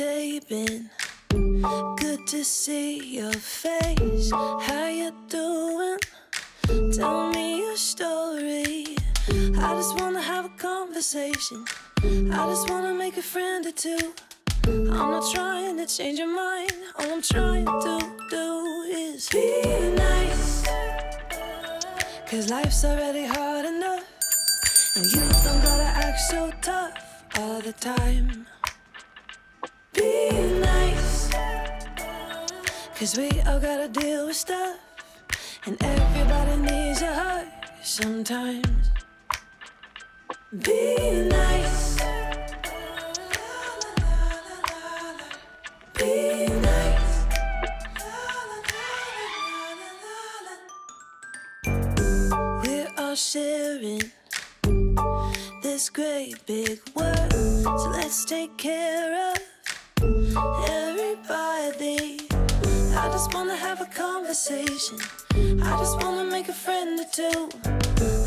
day been? Good to see your face. How you doing? Tell me your story. I just wanna have a conversation. I just wanna make a friend or two. I'm not trying to change your mind. All I'm trying to do is be nice. Cause life's already hard enough. And you don't gotta act so tough all the time. Be nice. Cause we all gotta deal with stuff. And everybody needs a hug sometimes. Be nice. Be nice. We're all sharing this great big world. So let's take care of everybody. I just wanna have a conversation. I just wanna make a friend or two.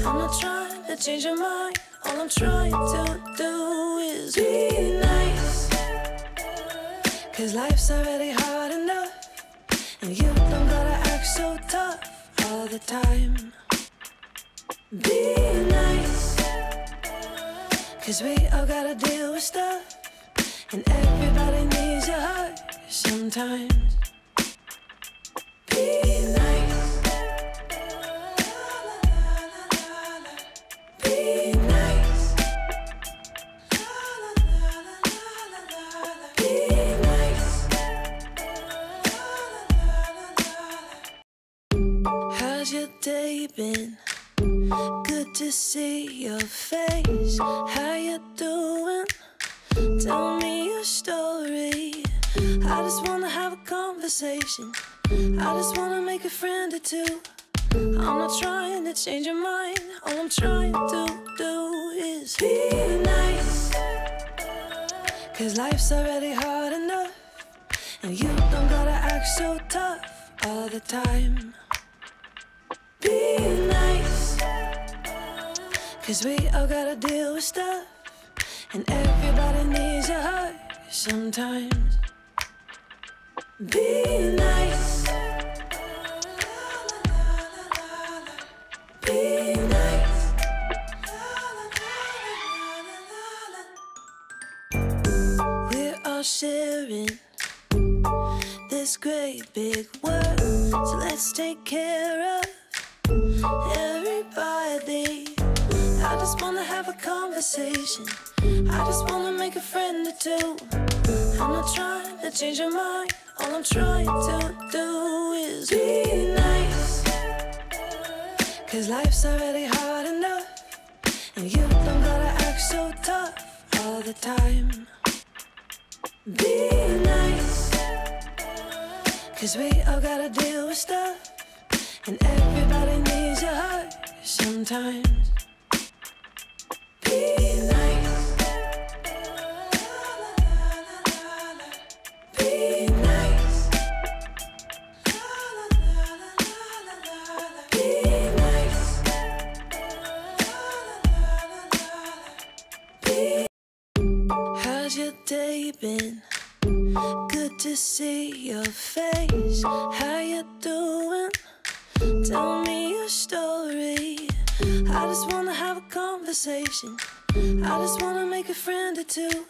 I'm not trying to change your mind. All I'm trying to do is be nice. Cause life's already hard enough. And you don't gotta act so tough all the time. Be nice. Cause we all gotta deal with stuff. And everybody sometimes. Be nice. Be nice. Be nice. How's your day been? Good to see your face. How you doing? Tell me your story. I just wanna have a conversation. I just wanna make a friend or two. I'm not trying to change your mind. All I'm trying to do is be nice. Cause life's already hard enough. And you don't gotta act so tough all the time. Be nice. Cause we all gotta deal with stuff. And everybody needs a hug sometimes. Be nice. Be nice. We're all sharing this great big world. So let's take care of everybody. I just wanna have a conversation. I just wanna make a friend or two. I'm not trying to change your mind. All I'm trying to do is be nice. Cause life's already hard enough. And you don't gotta act so tough all the time. Be nice. Cause we all gotta deal with stuff. And everybody needs a hug sometimes. See your face. How you doing? Tell me your story. I just wanna have a conversation. I just wanna make a friend or two.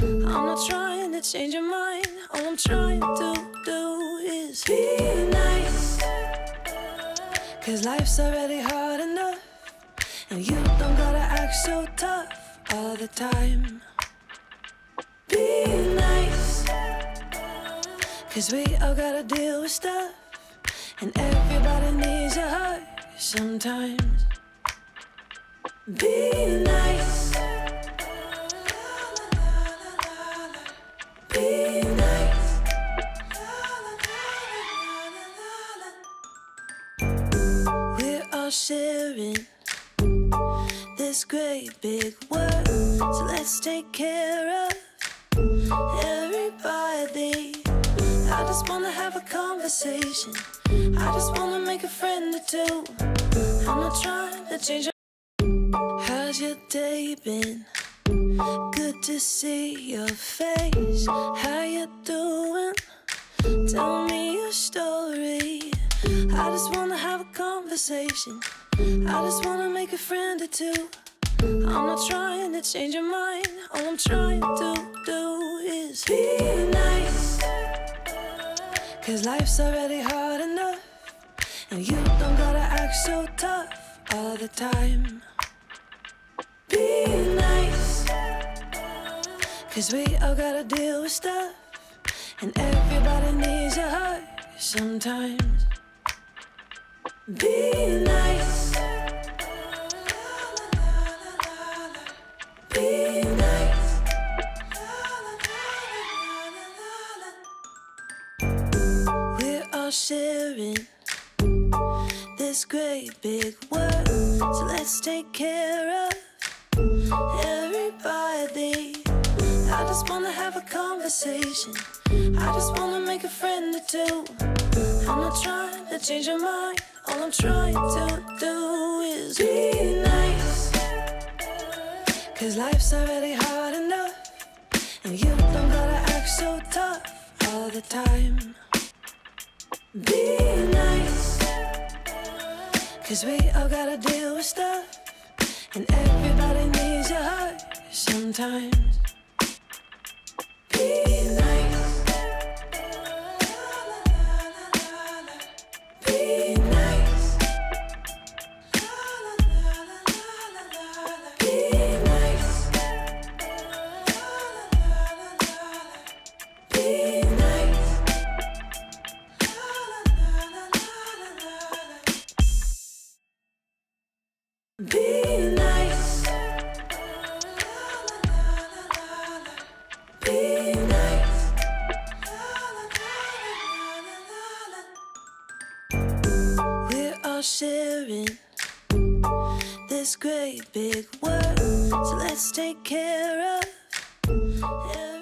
I'm not trying to change your mind. All I'm trying to do is be nice. Cause life's already hard enough. And you don't gotta act so tough all the time. Be nice. Cause we all gotta deal with stuff. And everybody needs a hug sometimes. Be nice. Be nice. We're all sharing this great big world. So let's take care of conversation. I just wanna make a friend or two. I'm not trying to change your mind. How's your day been? Good to see your face. How you doing? Tell me your story. I just wanna have a conversation. I just wanna make a friend or two. I'm not trying to change your mind. All I'm trying to do is be. Cause life's already hard enough. And you don't gotta act so tough all the time. Be nice. Cause we all gotta deal with stuff. And everybody needs a hug sometimes. Be nice. Great big world. So let's take care of everybody. I just wanna have a conversation. I just wanna make a friend or two. I'm not trying to change your mind. All I'm trying to do is be nice. Cause life's already hard enough. And you don't gotta act so tough all the time. Be nice. Cause we all gotta deal with stuff. And everybody needs a hug sometimes. Sharing this great big world. So let's take care of